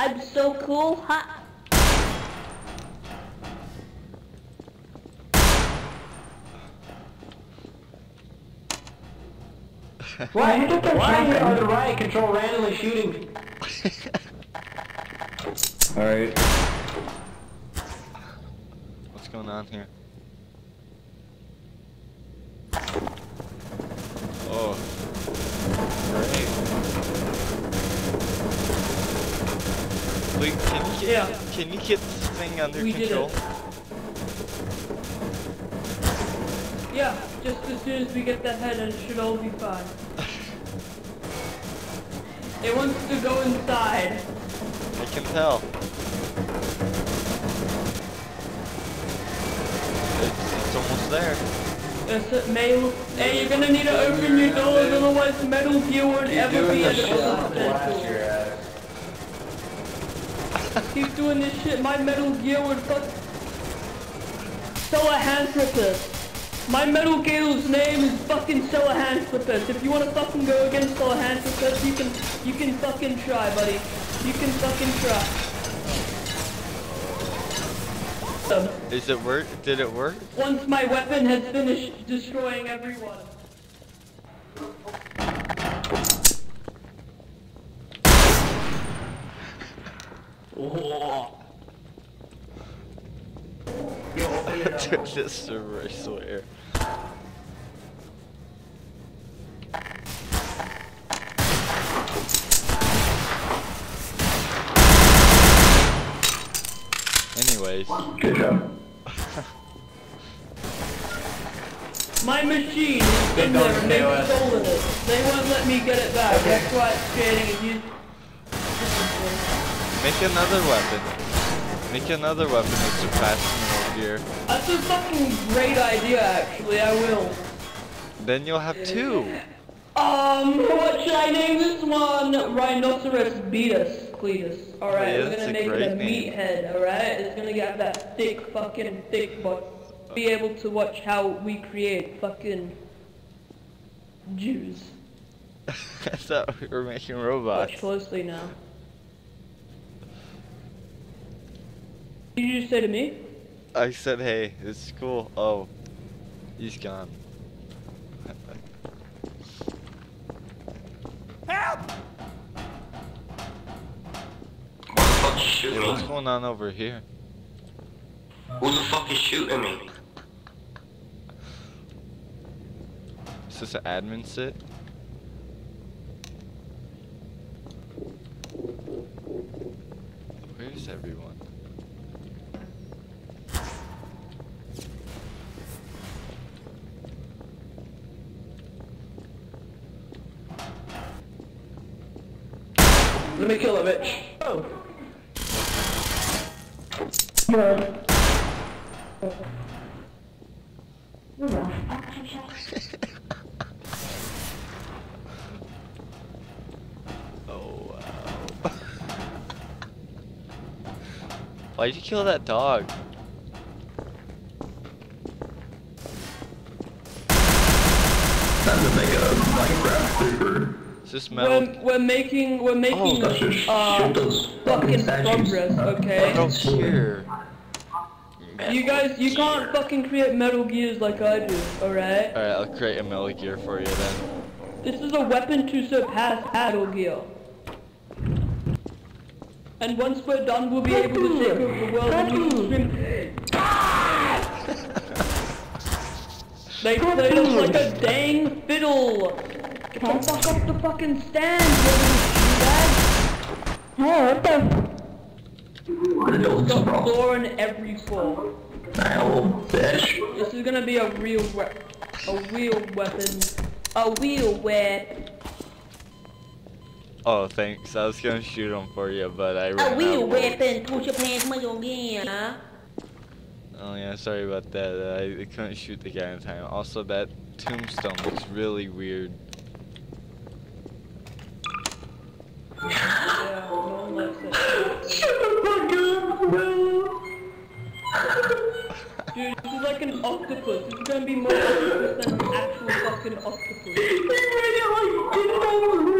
I'm so cool. Ha. Why, why are the riot control randomly shooting? Alright. What's going on here? Oh. Great. Wait, can you get, Yeah. can you get this thing under We did control? it. Yeah, just as soon as we get the head, it should all be fine. It wants to go inside. I can tell. It's, it's almost there. Yes, it may. Hey, you're gonna need to open your doors, otherwise Metal Gear won't ever be Doing the an shit I'm blast essential. your ass. Keep doing this shit, my Metal Gear would fuck. Solar Hand Flippers. My Metal Gear's name is fucking Solar Hand Flippers. If you wanna fucking go against Solar Hand Flippers, you can, you can fucking try, buddy. You can fucking try. Is it work? Did it work? once my weapon has finished destroying everyone. Dude, this server, I swear. Anyways, Good job. My machine has been there and they've stolen it. They won't let me get it back. That's why it's creating a huge... make another weapon. Make another weapon that surpasses Metal That's a fucking great idea, actually. I will. Then you'll have two. Um, what should I name this one? Rhinoceros Beatus, Cletus. Alright, yeah, we're gonna a make it a name. meathead, alright? It's gonna get that thick fucking thick butt. Be able to watch how we create fucking Jews. I thought we were making robots. Watch closely now. What did you just say to me? I said, hey, it's cool. Oh, he's gone. What the fuck is shooting What's going on over here? Who the fuck is shooting me? Is this an admin sit? Where's everyone? Let me kill a bitch. Oh. Oh wow. Why'd you kill that dog? Time to make a Minecraft creeper. Is this metal? We're, we're making we're making Let's just uh shoot those fucking statues. progress, okay? Metal Gear. You guys you can't fucking create Metal Gears like I do, alright? Alright, I'll create a Metal Gear for you then. This is a weapon to surpass Metal Gear. And once we're done, we'll be able to take over the world and we can swim. They played us like a dang fiddle! Get the fuck up the fucking stand, you bad! What are those Got bro? floor in every floor. Ow, bitch. This is gonna be a real we- a real weapon. A real weapon. Oh, thanks. I was gonna shoot him for you, but I A ran real out. weapon. Put your pants Metal Gear, huh? Oh yeah, sorry about that. I, I couldn't shoot the guy in time. Also, that tombstone looks really weird. Yeah, no one likes it. Dude, this is like an octopus. This is gonna be more octopus than an actual fucking octopus.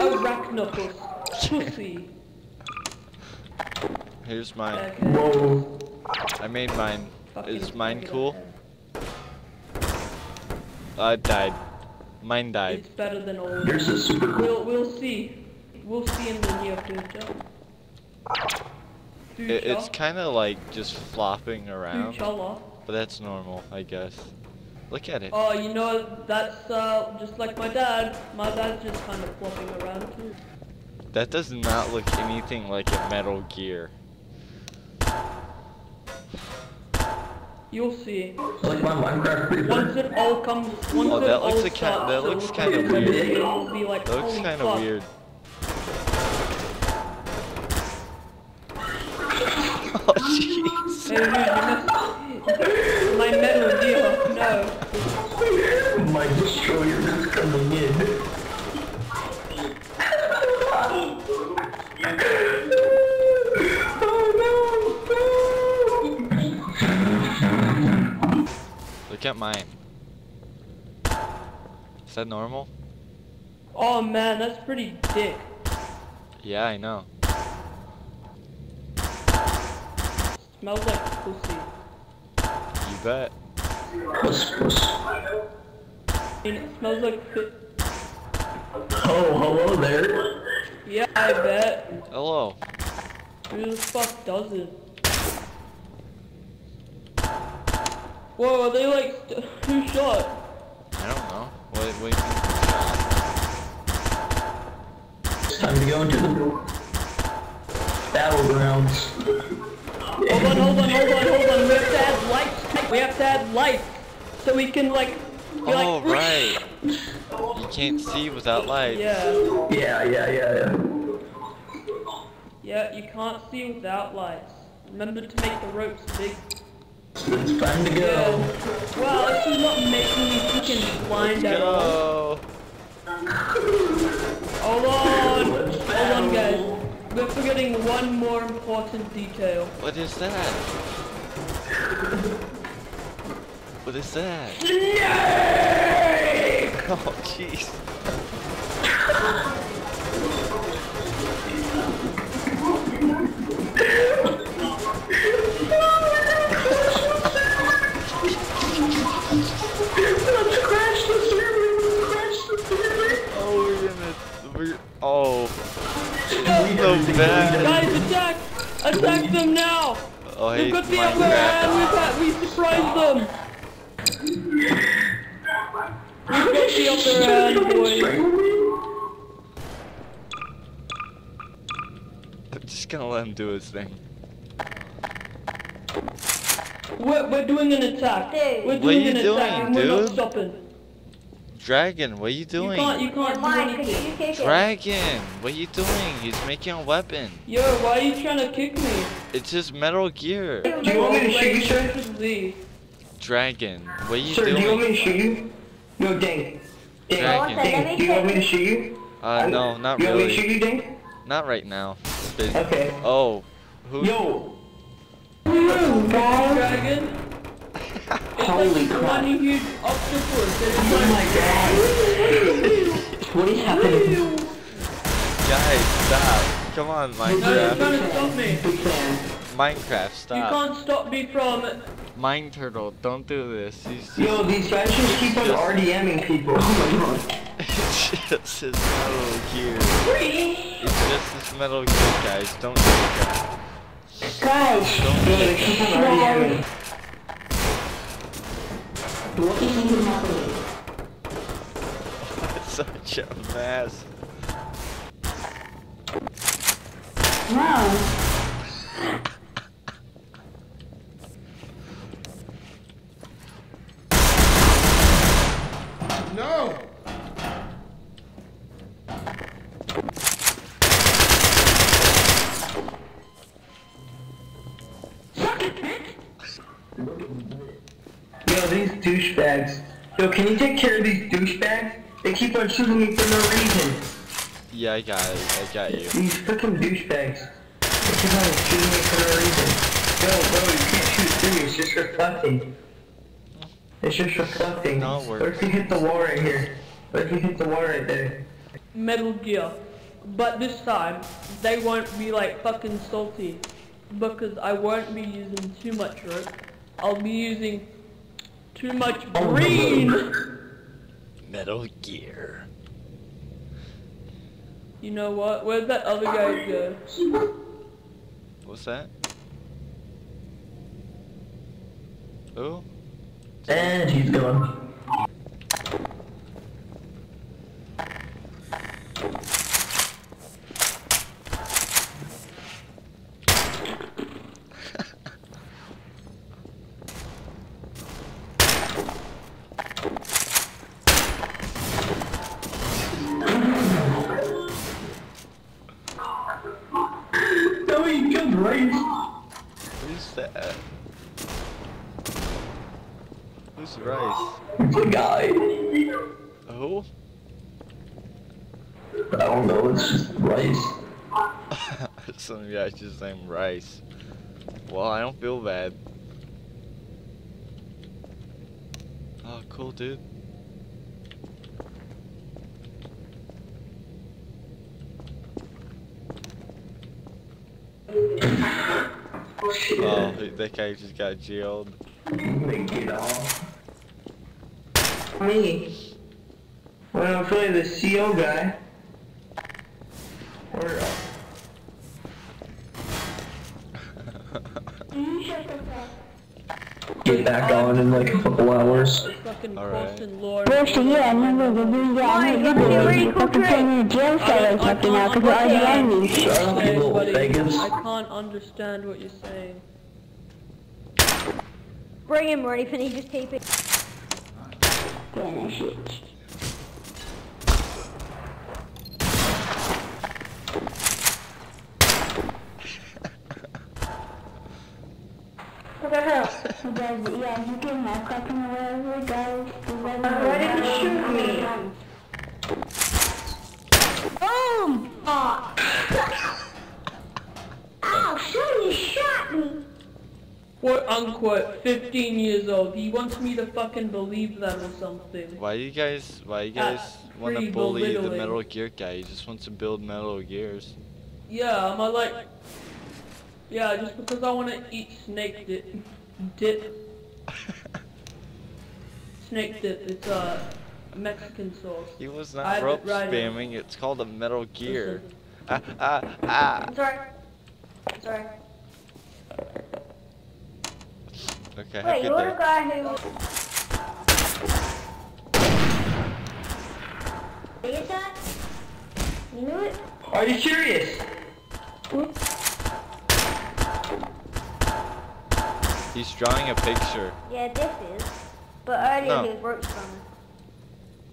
Arachnopus. Pussy. Here's mine. Okay. Whoa. I made mine. Fucking Is mine fuck it cool? I died. Mine died. It's better than old. Yours is super cool. We'll we'll see. We'll see in the near future. It, it's kind of like just flopping around, but that's normal, I guess. Look at it. Oh, you know that's uh just like my dad. My dad's just kind of flopping around too. That does not look anything like a Metal Gear. You'll see. It's like my Minecraft creeper. Once it all comes, once Oh, it that all looks a ki- starts that to looks look kinda like weird. Resident Evil, You'll be like, That looks kind of weird. oh jeez. Hey, dude, you missed my metal gear. No. My destroyer is coming in. Look at mine. Is that normal? Oh man, that's pretty dick. Yeah, I know. Smells like pussy. You bet. Puss, puss. I mean, it smells like fi- Oh, hello there. Yeah, I bet. Hello. Who the fuck does it? Whoa, are they like, st- who shot? I don't know. What, what do you think? It's time to go into the battlegrounds. Hold on, hold on, hold on, hold on. We have to add lights. We have to add lights. So we can like, Oh, like, right. You can't see without lights. Yeah. Yeah, yeah, yeah, yeah. Yeah, you can't see without lights. Remember to make the ropes big. It's time to Yeah. go. Wow, this is not making me freaking blind at all. Go. Hold on! Hold on, guys. We're forgetting one more important detail. What is that? What is that? Snake! Oh, jeez. bad. Guys, attack! Attack them now! Oh, I We've hate got the upper hand! We've had, we surprised them! We've got the upper hand, boys! I'm just gonna let him do his thing. We're, we're doing an attack. We're What are doing you an doing, attack and we're not dude? Stopping. Dragon, what are you You doing? can't, you can't do anything. you kick it? Dragon, what are you doing? He's making a weapon. Yo, why are you trying to kick me? It's just Metal Gear. Do you want me to shoot you, sir? Wait, Z. Dragon, what are you Sir, do you want me to shoot you? No, Dink. Dink, Dragon. Dink, do you want me to shoot you? Uh, no, not You want me to shoot you, Dink? Not right now. Okay. Oh, who? Yo! Dragon. Holy crap. huge octopus. Oh my god. What is happening? Guys, stop. Come on, Minecraft. No, you're Minecraft. trying to stop me. Minecraft, You can't stop me from. Mine Turtle, don't do this. He's Yo, these guys just keep on RDMing people. Oh my god. it's just his Metal Gear. It's just his Metal Gear, guys. Don't do that. Guys, Yo, they keep such a mess. Wow. Douchebags. Yo, can you take care of these douchebags? They keep on shooting me for no reason. Yeah, I got it. I got you. These freaking douchebags. They keep on shooting me for no reason. Yo, bro, you can't shoot through me. It's just reflecting. It's just reflecting. No, it What if you hit the wall right here? What if you hit the wall right there? Metal Gear. but this time they won't be like fucking salty because I won't be using too much rope. I'll be using too much oh, green. Metal Gear. You know what? Where'd that other guy go? What's that? Oh, And he's gone. No, he killed Rice. who's that? Who's Rice? It's a guy. Oh? I don't know, it's just Rice. Some guy just named Rice. Well, I don't feel bad. Oh, cool, dude. Oh, that guy just got jailed. They get off. Me. Well, I'm feeling the CO guy. Or, uh, get back on in like a couple hours. Fucking Alright. Colson Lord. First, yeah, I remember the video I made video of you fucking putting in a jail cell or something now because you're all the enemies. Shut up, you little buddy, faggots. I can't understand what you're saying. Bring him, Ronnie, can he just tape it? Yeah, shit. The hell? He does, yeah, you can have fucking whatever, guys. Uh, why didn't you shoot me? Boom! Aw. Ow, somebody shot me. Quote unquote, 15 years old. He wants me to fucking believe that or something. Why you guys, why you guys That's want to pretty bully the. Metal Gear guy? He just wants to build Metal Gears. Yeah, am I like... Yeah, just because I want to eat snake dip. Dip. Snake dip. It's uh, Mexican sauce. He was I not have rope right here. spamming, it's called a Metal Gear. Ah, ah, ah. I'm sorry. I'm sorry. Okay, Wait, good you're the day. guy who... Is that? You knew it? Are you serious? He's drawing a picture. Yeah, this is. But earlier No. he wrote something.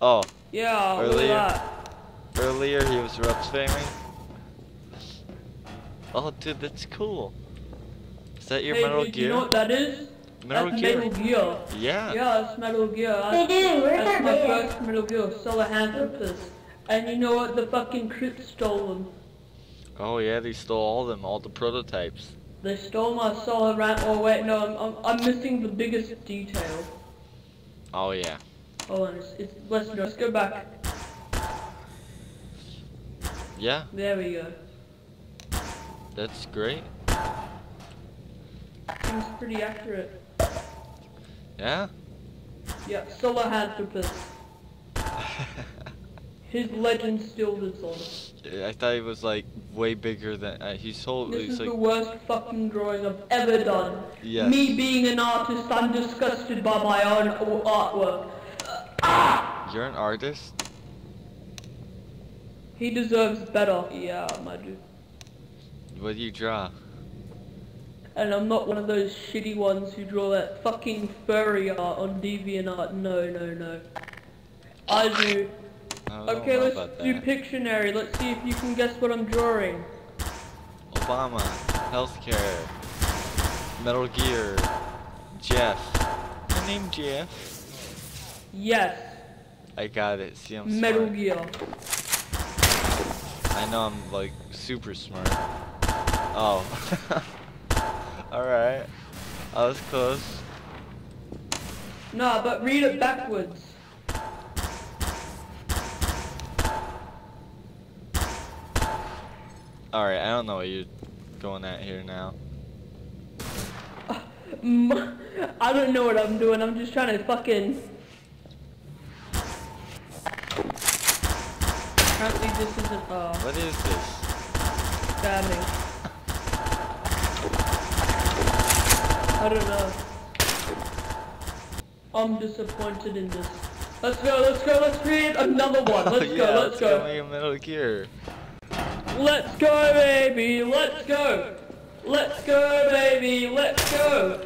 Oh, Yeah, look at Earlier. that. earlier he was rope spamming. Oh, dude, that's cool. Is that your Hey, Metal dude, Gear? you know what that is? Metal That's Gear. Metal Gear. Yeah. Yeah, it's Metal Gear. Hey, dude, where's That's that my man? first Metal Gear, Solahanthropus. And you know what? The fucking Crips stole them. Oh yeah, they stole all of them, all the prototypes. They stole my Solar Ran- Oh wait, no, I'm, I'm, I'm missing the biggest detail. Oh yeah. Hold on, it's, it's let's let's go back. Yeah, There we go. that's great. Seems pretty accurate. Yeah? Yeah, Solahanthropus. His legend still lives on. I thought he was like way bigger than uh, he's whole. This He's is the worst fucking drawing I've ever done. Yes. Me being an artist, I'm disgusted by my own artwork. Ah! you're an artist. He deserves better. Yeah, my dude. What do you draw? And I'm not one of those shitty ones who draw that fucking furry art on DeviantArt. No, no, no. I do. Okay, let's do that. Pictionary. Let's see if you can guess what I'm drawing. Obama, healthcare, Metal Gear, Jeff. My name Jeff. Yes, I got it. See, I'm Metal smart. Gear. I know I'm like super smart. Oh. Alright. I was close. Nah, but read it backwards. Alright, I don't know what you're going at here now. I don't know what I'm doing. I'm just trying to fucking. Apparently this isn't uh What is this? spamming. I don't know. I'm disappointed in this. Let's go, let's go, let's create another one. Let's oh, go, yeah, let's go. make a Metal Gear. Let's go, baby. Let's go. Let's go, baby. Let's go.